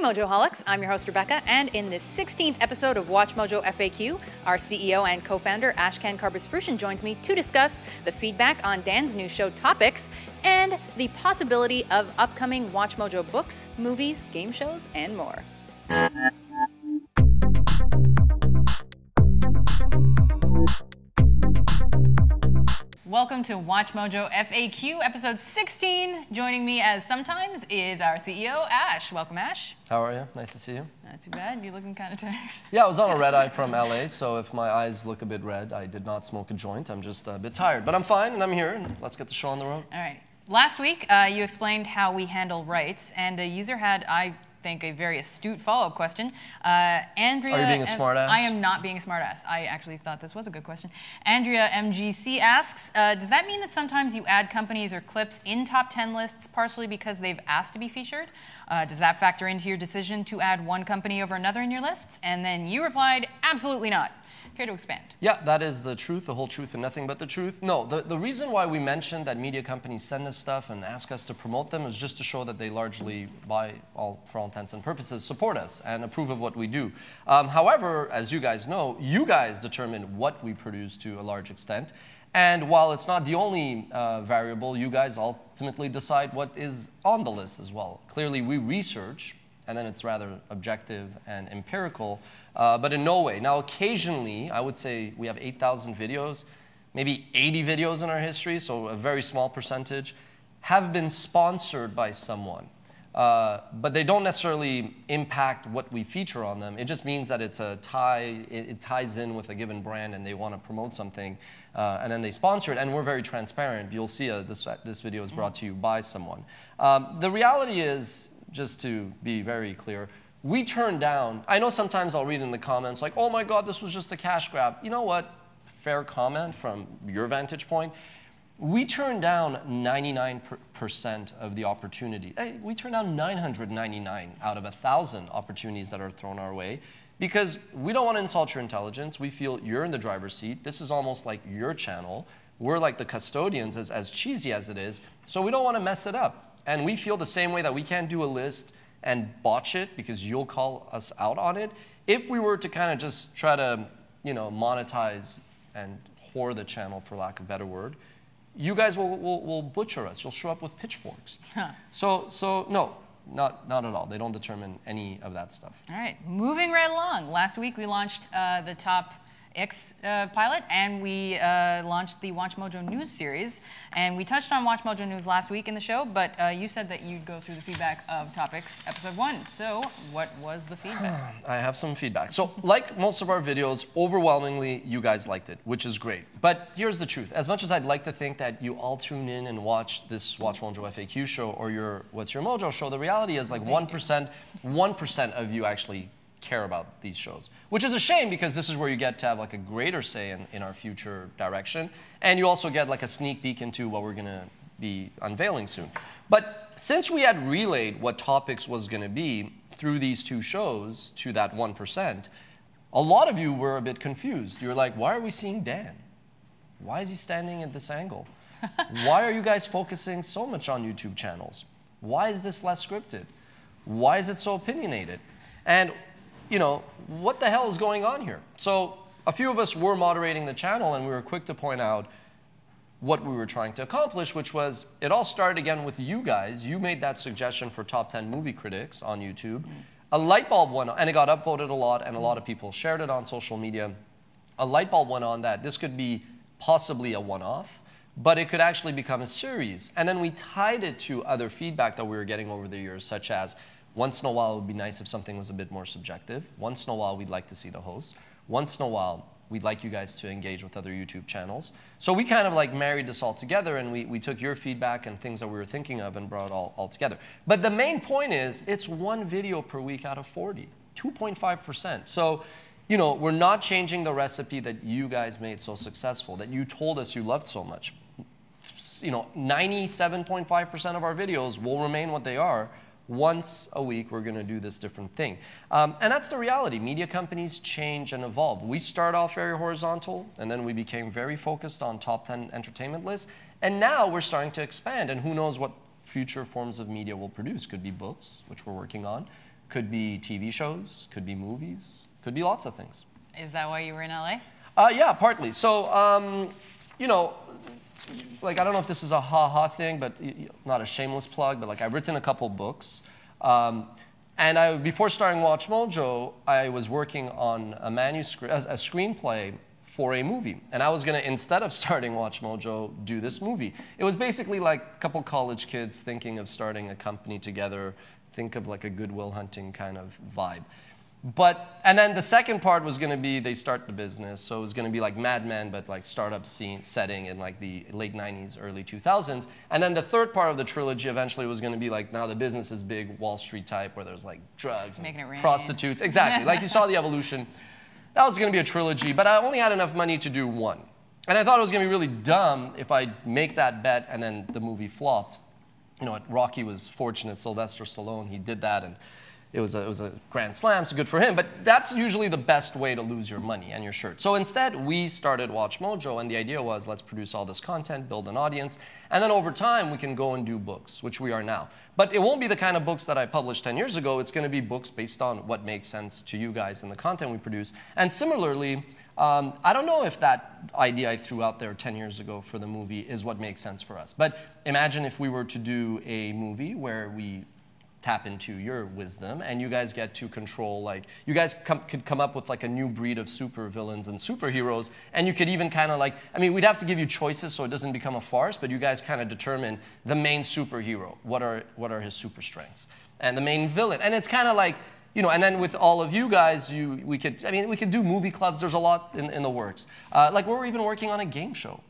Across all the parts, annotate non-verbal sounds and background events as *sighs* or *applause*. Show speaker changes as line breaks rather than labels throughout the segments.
Hey Mojoholics, I'm your host Rebecca, and in this 16th episode of Watch Mojo FAQ, our CEO and co-founder Ashkan Karbasfrooshan joins me to discuss the feedback on Dan's new show TopX and the possibility of upcoming Watch Mojo books, movies, game shows, and more. Welcome to Watch Mojo FAQ, episode 16. Joining me as sometimes is our CEO, Ash. Welcome, Ash.
How are you? Nice to see you.
Not too bad. You're looking kind of tired. *laughs*
Yeah, I was on a red eye from LA, so if my eyes look a bit red, I did not smoke a joint. I'm just a bit tired, but I'm fine and I'm here, and let's get the show on the road.
All right. Last week, uh, you explained how we handle rights, and a user had, I think, a very astute follow-up question. Uh, Andrea,
Are you being a smartass?
I am not being a smartass. I actually thought this was a good question. Andrea MGC asks, uh, does that mean that sometimes you add companies or clips in top 10 lists partially because they've asked to be featured? Uh, does that factor into your decision to add one company over another in your lists? And then you replied, absolutely not. Care to expand?
Yeah, that is the truth, the whole truth, and nothing but the truth. No, the, the reason why we mentioned that media companies send us stuff and ask us to promote them is just to show that they largely, by all, for all intents and purposes, support us and approve of what we do. Um, however, as you guys know, you guys determine what we produce to a large extent. And while it's not the only uh, variable, you guys ultimately decide what is on the list as well. Clearly, we research, and then it's rather objective and empirical, uh, but in no way. Now, occasionally, I would say we have 8,000 videos, maybe 80 videos in our history, so a very small percentage, have been sponsored by someone. Uh, but they don't necessarily impact what we feature on them. It just means that it's a tie, it, it ties in with a given brand and they want to promote something uh, and then they sponsor it and we're very transparent. You'll see uh, this, this video is brought to you by someone. Um, the reality is, just to be very clear, we turn down, I know sometimes I'll read in the comments like, oh my God, this was just a cash grab. You know what? Fair comment from your vantage point. We turn down 99% of the opportunity. Hey, we turn down 999 out of 1,000 opportunities that are thrown our way because we don't want to insult your intelligence. We feel you're in the driver's seat. This is almost like your channel. We're like the custodians, as, as cheesy as it is. So we don't want to mess it up. And we feel the same way that we can't do a list and botch it because you'll call us out on it. If we were to kind of just try to, you know, monetize and whore the channel, for lack of a better word, you guys will, will, will butcher us. You'll show up with pitchforks.
Huh.
So, so no, not, not at all. They don't determine any of that stuff.
All right, moving right along. Last week we launched uh, the top X uh, pilot, and we uh, launched the Watch Mojo News series. And we touched on Watch Mojo News last week in the show, but uh, you said that you'd go through the feedback of TopX episode one. So, what was the feedback? *sighs*
I have some feedback. So, like most of our videos, overwhelmingly you guys liked it, which is great. But here's the truth: as much as I'd like to think that you all tune in and watch this Watch Mojo FAQ show or your What's Your Mojo show, the reality is like one percent, one percent of you actually care about these shows, which is a shame because this is where you get to have like a greater say in, in our future direction. And you also get like a sneak peek into what we're gonna be unveiling soon. But since we had relayed what TopX was gonna be through these two shows to that 1%, a lot of you were a bit confused. You were like, why are we seeing Dan? Why is he standing at this angle? *laughs* why are you guys focusing so much on YouTube channels? Why is this less scripted? Why is it so opinionated? And you know, what the hell is going on here? So a few of us were moderating the channel and we were quick to point out what we were trying to accomplish, which was it all started again with you guys. You made that suggestion for top 10 movie critics on YouTube. A light bulb went on, and it got upvoted a lot, and a lot of people shared it on social media. A light bulb went on that this could be possibly a one off, but it could actually become a series. And then we tied it to other feedback that we were getting over the years, such as once in a while, it would be nice if something was a bit more subjective. Once in a while, we'd like to see the host. Once in a while, we'd like you guys to engage with other YouTube channels. So we kind of like married this all together and we, we took your feedback and things that we were thinking of and brought it all, all together. But the main point is it's one video per week out of 40, 2.5%. So, you know, we're not changing the recipe that you guys made so successful, that you told us you loved so much. You know, 97.5% of our videos will remain what they are once a week we're going to do this different thing. Um, and that's the reality. Media companies change and evolve. We start off very horizontal, and then we became very focused on top 10 entertainment lists. And now we're starting to expand, and who knows what future forms of media will produce. Could be books, which we're working on. could be TV shows, could be movies, could be lots of things.
Is that why you were in LA?
Uh, yeah, partly. So, um, you know, like I don't know if this is a ha-ha thing, but not a shameless plug, but like I've written a couple books. Um, and I, before starting Watch Mojo, I was working on a manuscript, a, a screenplay for a movie. And I was gonna, instead of starting Watch Mojo, do this movie. It was basically like a couple college kids thinking of starting a company together, think of like a Good Will Hunting kind of vibe. But, and then the second part was going to be they start the business. So it was going to be like Mad Men, but like startup scene setting in like the late 90s, early 2000s. And then the third part of the trilogy eventually was going to be like now the business is big, Wall Street type, where there's like drugs prostitutes. Exactly. like you saw the evolution. That was going to be a trilogy, but I only had enough money to do one. And I thought it was going to be really dumb if I make that bet and then the movie flopped. You know, Rocky was fortunate, Sylvester Stallone, he did that. and it was, a, it was a grand slam, so good for him. But that's usually the best way to lose your money and your shirt. So instead, we started Watch Mojo, and the idea was let's produce all this content, build an audience, and then over time, we can go and do books, which we are now. But it won't be the kind of books that I published 10 years ago. It's going to be books based on what makes sense to you guys and the content we produce. And similarly, um, I don't know if that idea I threw out there 10 years ago for the movie is what makes sense for us. But imagine if we were to do a movie where we tap into your wisdom and you guys get to control like you guys com could come up with like a new breed of super villains and superheroes and you could even kind of like i mean we'd have to give you choices so it doesn't become a farce but you guys kind of determine the main superhero what are what are his super strengths and the main villain and it's kind of like you know and then with all of you guys you we could i mean we could do movie clubs there's a lot in, in the works. Uh, like we're even working on a game show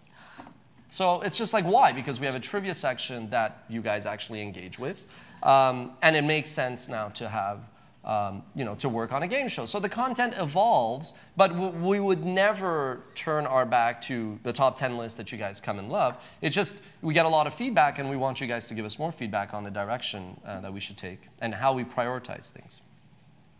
so it's just like why because we have a trivia section that you guys actually engage with um, and it makes sense now to have, um, you know, to work on a game show. So the content evolves, but we would never turn our back to the top 10 list that you guys come and love. It's just we get a lot of feedback and we want you guys to give us more feedback on the direction uh, that we should take and how we prioritize things.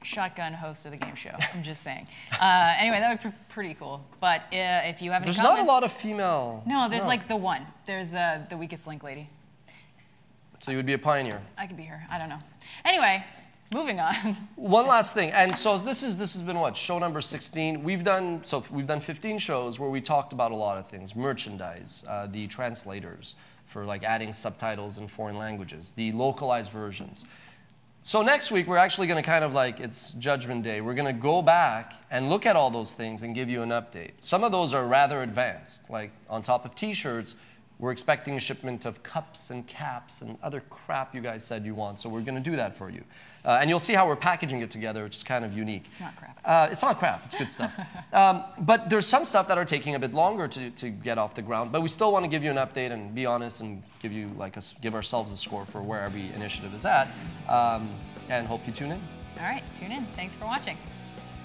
Shotgun host of the game show. I'm just saying. Uh, anyway, that would be pretty cool. But uh, if you have any
There's
comments,
not a lot of female.
No, there's no. like the one. There's uh, the weakest link lady.
So you would be a pioneer.
I could be her. I don't know. Anyway, moving on. *laughs*
One last thing, and so this is this has been what show number 16. We've done so we've done 15 shows where we talked about a lot of things: merchandise, uh, the translators for like adding subtitles in foreign languages, the localized versions. So next week we're actually going to kind of like it's Judgment Day. We're going to go back and look at all those things and give you an update. Some of those are rather advanced, like on top of T-shirts we're expecting a shipment of cups and caps and other crap you guys said you want, so we're going to do that for you. Uh, and you'll see how we're packaging it together, which is kind of unique.
It's not crap.
Uh, it's not crap. It's good stuff. *laughs* um, but there's some stuff that are taking a bit longer to, to get off the ground. But we still want to give you an update and be honest and give you like a, give ourselves a score for where every initiative is at. Um, and hope you tune in.
All right, tune in. Thanks for watching.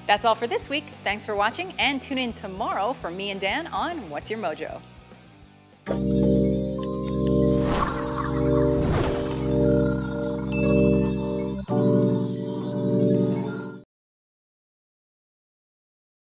That's all for this week. Thanks for watching, and tune in tomorrow for me and Dan on What's Your Mojo.